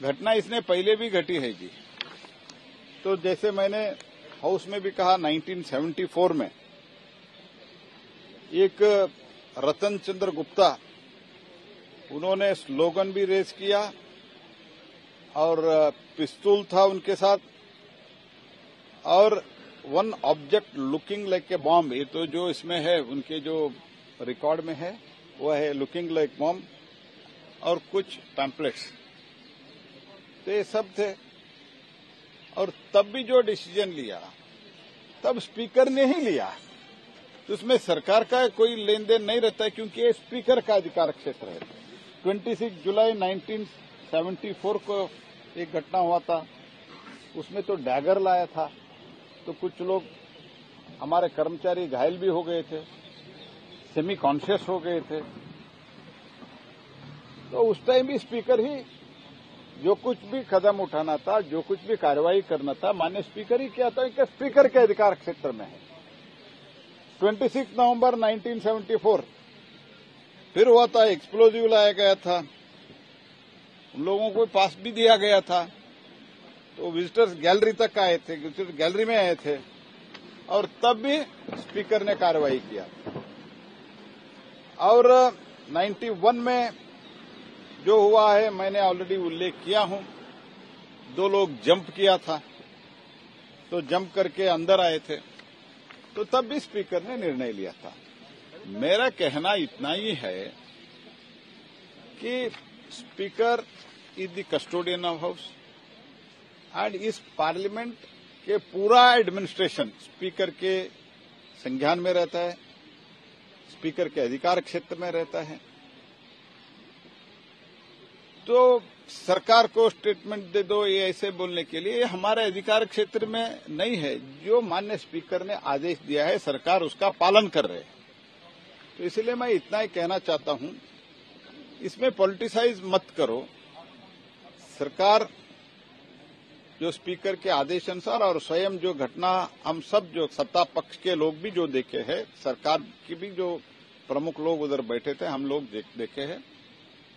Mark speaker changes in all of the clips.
Speaker 1: घटना इसने पहले भी घटी है जी तो जैसे मैंने हाउस में भी कहा 1974 में एक रतन चंद्र गुप्ता, उन्होंने स्लोगन भी रेस किया और पिस्तूल था उनके साथ। और one object looking like a bomb, ये तो जो इसमें है, उनके जो रिकॉर्ड में है वह है लुकिंग लाइक बॉम्ब और कुछ पैम्पलेट्स तो ये सब थे। और तब भी जो डिसीज़न लिया, तब स्पीकर ने ही लिया। तो उसमें सरकार का कोई लेन देन नहीं रहता है क्योंकि ये स्पीकर का अधिकार क्षेत्र है। 26 जुलाई 1974 को एक घटना हुआ था। उसमें तो डैगर लाया था। तो कुछ लोग, हमारे कर्मचारी घायल भी हो गए थे। सेमी कॉन्शियस हो गए थे। तो उस टाइम भी स्पीकर ही जो कुछ भी कदम उठाना था, जो कुछ भी कार्रवाई करना था मान्य स्पीकर ही किया था कि स्पीकर के अधिकार क्षेत्र में है। 26 नवंबर 1974 फिर हुआ था, एक्सप्लोजिव लाया गया था। उन लोगों को पास भी दिया गया था। तो विजिटर्स गैलरी तक आए थे, विजिटर्स गैलरी में आए थे, और तब भी स्पीकर ने कार्रवाई किया। और 91 में जो हुआ है, मैंने ऑलरेडी उल्लेख किया हूँ। दो लोग जंप किया था तो जंप करके अंदर आए थे। तो तब भी स्पीकर ने निर्णय लिया था। मेरा कहना इतना ही है कि speaker is the custodian of house and इस पार्लियामेंट के पूरा एडमिनिस्ट्रेशन स्पीकर के संज्ञान में रहता है स्पीकर के अधिकार क्षेत्र में रहता है। तो सरकार को स्टेटमेंट दे दो ये ऐसे बोलने के लिए हमारे अधिकार क्षेत्र में नहीं है। जो मान्य स्पीकर ने आदेश दिया है, सरकार उसका पालन कर रहे है। तो इसलिए मैं इतना ही कहना चाहता हूँ, इसमें पॉलिटिसाइज मत करो। सरकार जो स्पीकर के आदेश अनुसार और स्वयं जो घटना, हम सब जो सत्ता पक्ष के लोग भी जो देखे हैं, सरकार की भी जो प्रमुख लोग उधर बैठे थे, हम लोग देखे हैं।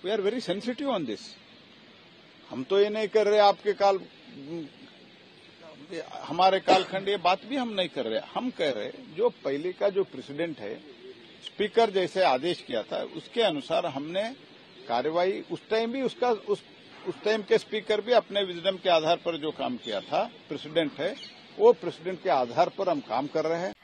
Speaker 1: We are very sensitive on this हम तो ये नहीं कर रहे आपके काल, हमारे कालखंड, ये बात भी हम नहीं कर रहे। हम कह रहे जो पहले का जो प्रेसिडेंट है स्पीकर जैसे आदेश किया था, उसके अनुसार हमने कार्यवाही, उस टाइम भी उसका, उस उस टाइम के स्पीकर भी अपने विजडम के आधार पर जो काम किया था प्रेसिडेंट है, वो प्रेसिडेंट के आधार पर हम काम कर रहे हैं।